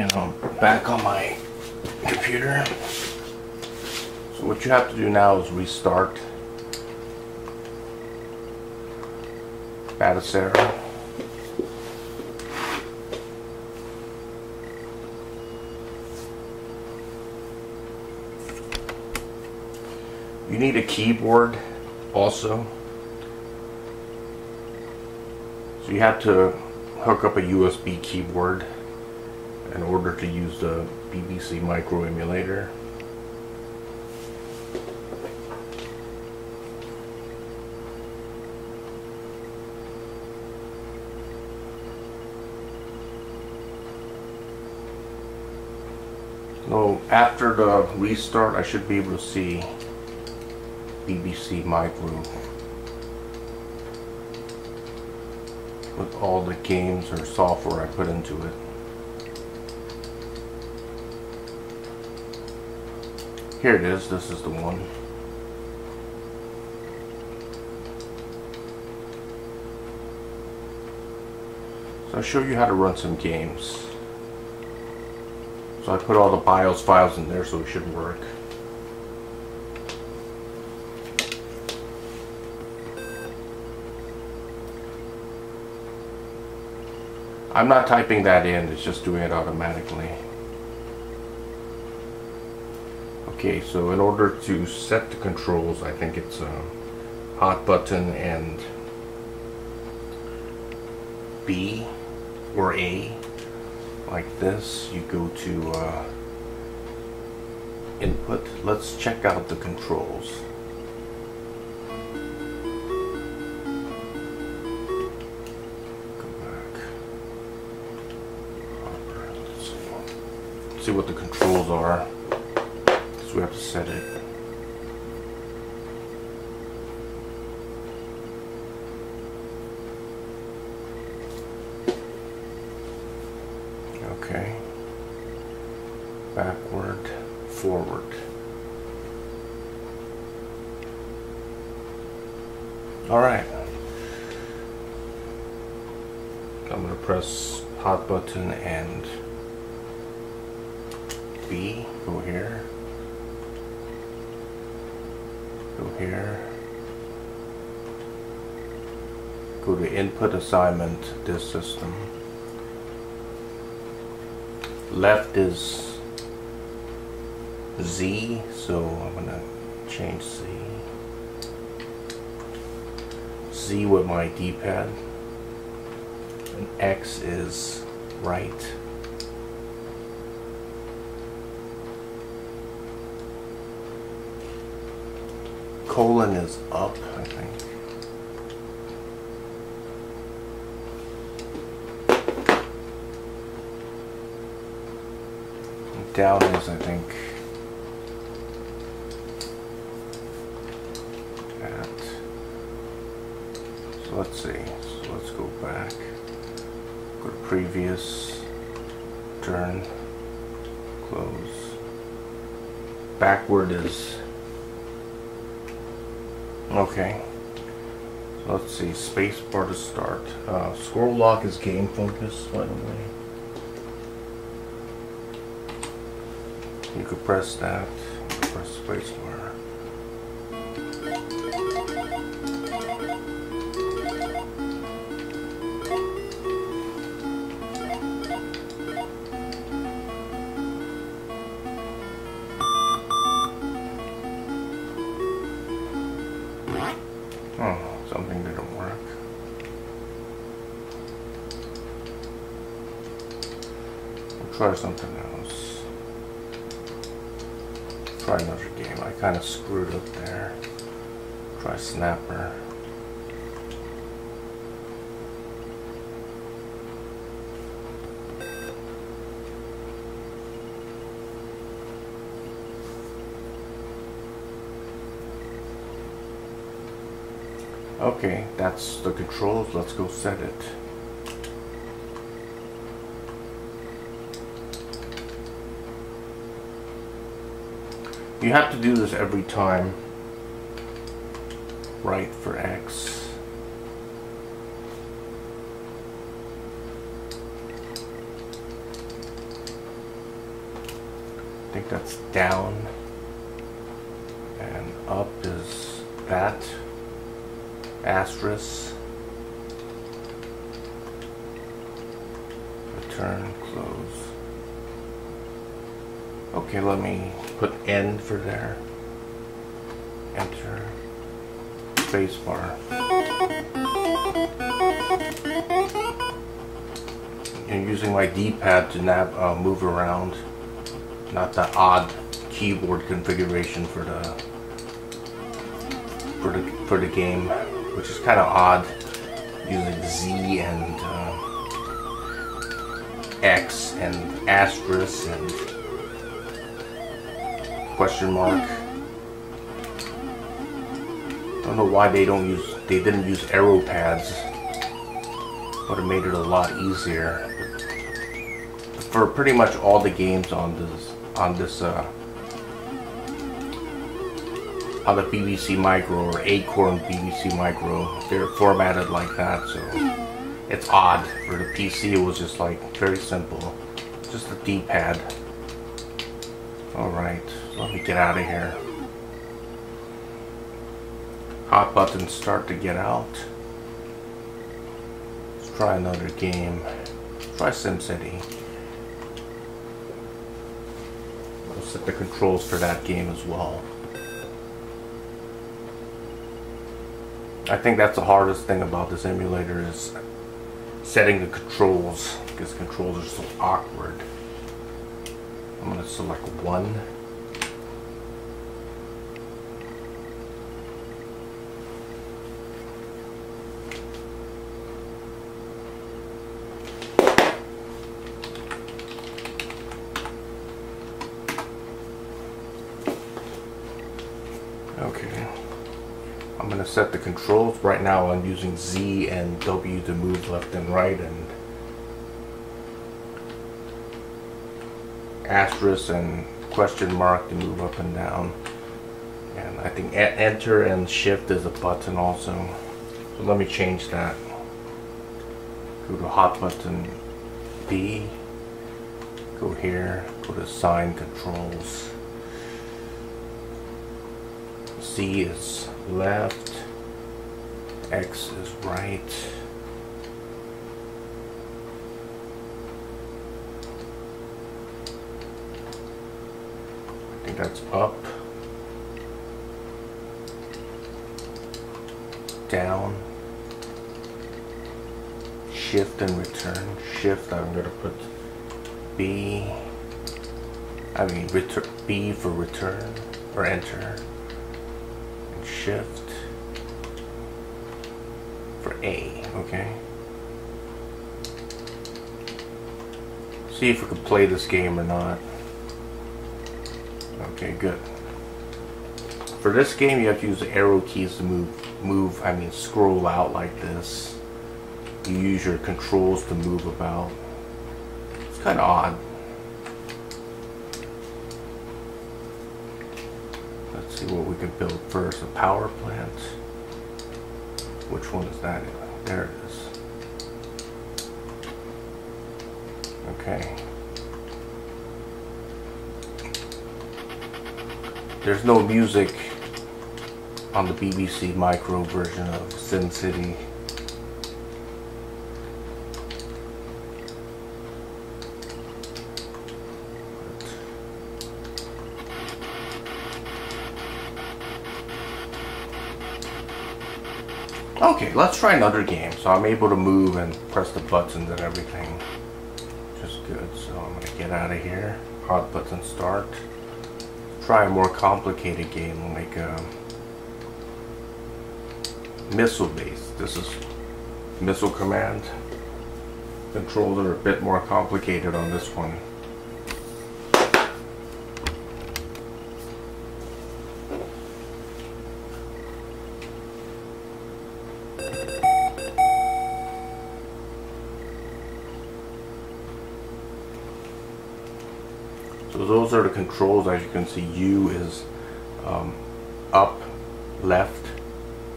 and I'm back on my computer. So what you have to do now is restart Batocera. You need a keyboard also. So you have to hook up a USB keyboard in order to use the BBC Micro emulator. So after the restart I should be able to see BBC Micro with all the games or software I put into it. Here it is, this is the one. So I'll show you how to run some games. So I put all the BIOS files in there so it should work. I'm not typing that in, it's just doing it automatically. Okay, so in order to set the controls, I think it's a hot button and B or A like this. You go to uh, input. Let's check out the controls. see what the controls are. So we have to set it. Okay. Backward, forward. All right. I'm going to press hot button and B, go here, go here, go to input assignment, this system. Left is Z, so I'm gonna change Z. Z with my D-pad, and X is right. Colon is up, I think. Down is, I think, at. So let's see. So let's go back. Go to previous. Turn. Close. Backward is Okay. So let's see, spacebar to start. Uh, scroll lock is game focus, by the way. You could press that, press spacebar. Try something else. Try another game. I kind of screwed up there. Try Snapper. Okay, that's the controls. Let's go set it. You have to do this every time. Right for X. I think that's down. And up is that. Asterisk. Return, close. Okay, let me put end for there. Enter. Spacebar. And using my D-pad to nav uh, move around. Not the odd keyboard configuration for the for the for the game, which is kind of odd using Z and uh, X and asterisk and question mark. I don't know why they don't use they didn't use arrow pads. Would have made it a lot easier. For pretty much all the games on this on this uh, on the BBC Micro or Acorn BBC Micro, they're formatted like that, so it's odd. For the PC, it was just like very simple, just a D-pad. All right, let me get out of here. Hot button start to get out. Let's try another game. Try SimCity. I'll set the controls for that game as well. I think that's the hardest thing about this emulator is setting the controls because controls are so awkward. I'm going to select one. Okay. I'm going to set the controls. Right now I'm using Z and W to move left and right and asterisk and question mark to move up and down. And I think enter and shift is a button also. So let me change that. Go to hot button B. Go here, go to sign controls. Z is left, X is right. That's up, down, shift and return. Shift, I'm going to put B, I mean return, B for return or enter and shift for A, okay? See if we can play this game or not. Okay, good. For this game, you have to use the arrow keys to move, move, I mean scroll out like this. You use your controls to move about. It's kind of odd. Let's see what we can build first. A power plant. Which one is that? There it is. Okay. There's no music on the BBC Micro version of SimCity. Okay, let's try another game. So I'm able to move and press the buttons and everything. Just good. So I'm going to get out of here. Hot button start. Try a more complicated game like um, missile base. This is missile command. Controls are a bit more complicated on this one. So those are the controls as you can see U is um, up left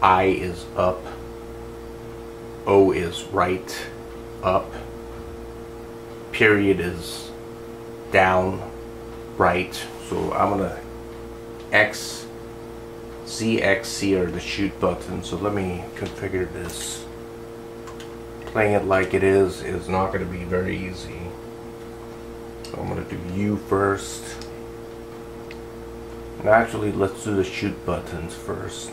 I is up O is right up period is down right. So I'm gonna X, Z, X, C are the shoot buttons. So let me configure this. Playing it like it is is not gonna be very easy. So I'm gonna do U first. And actually, let's do the shoot buttons first.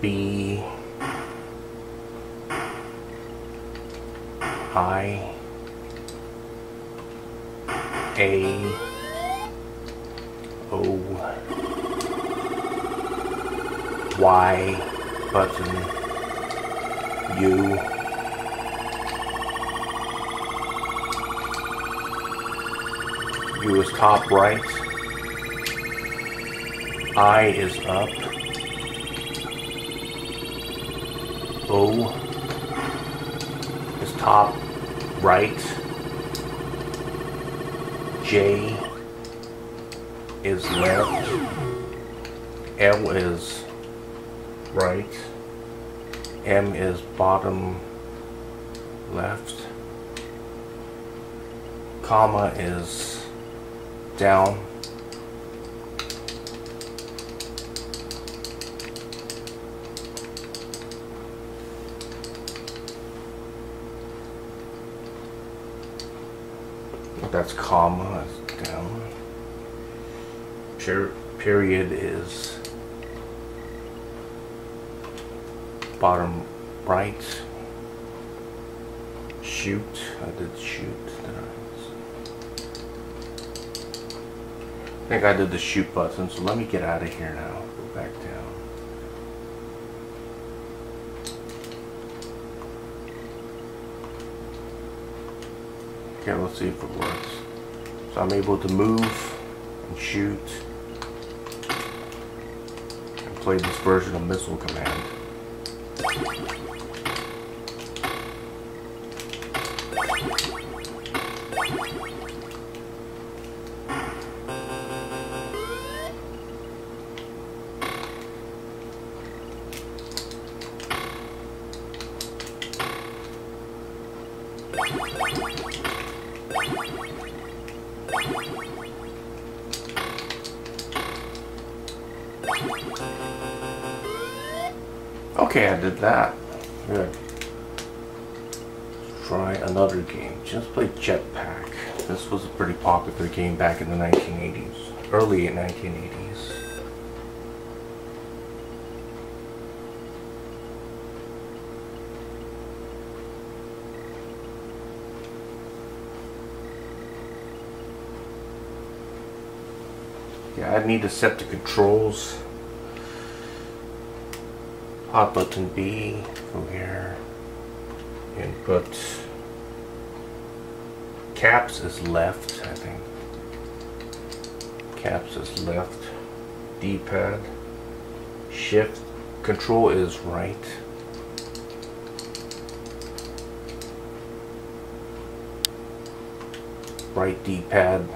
B. I. A. O. Y button. U U is top right I is up O is top right. J is left. L is right. M is bottom left. Comma is down. That's comma is down. Per period is bottom right. Shoot. I did shoot. Did I? Think I did the shoot button, so let me get out of here now. Go back down. Okay, let's see if it works. So I'm able to move and shoot and play this version of Missile Command. Okay, I did that. Good. Try another game. Just play Jetpack. This was a pretty popular game back in the 1980s. Early 1980s. Yeah, I need to set the controls. Hot button B from here. Input. Caps is left, I think. Caps is left. D-pad. Shift. Control is right. Right D-pad.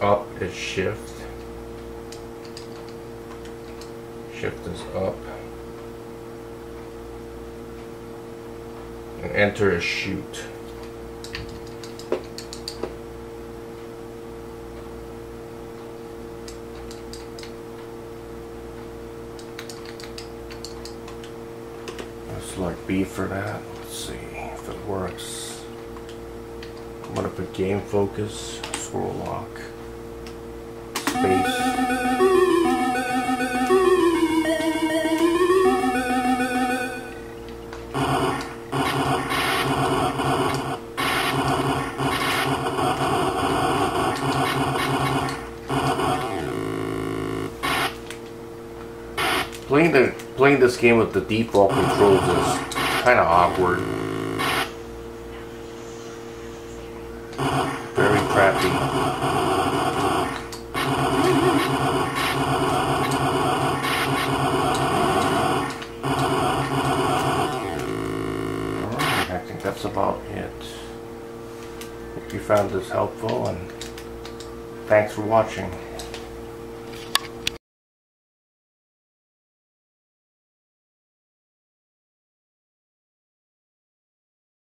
Up is shift. Shift is up. And enter a shoot. Select B for that. Let's see if it works. I'm gonna put game focus, scroll lock, space. Playing the playing this game with the default controls is kind of awkward. Very crappy. Alright, I think that's about it. Hope you found this helpful and thanks for watching.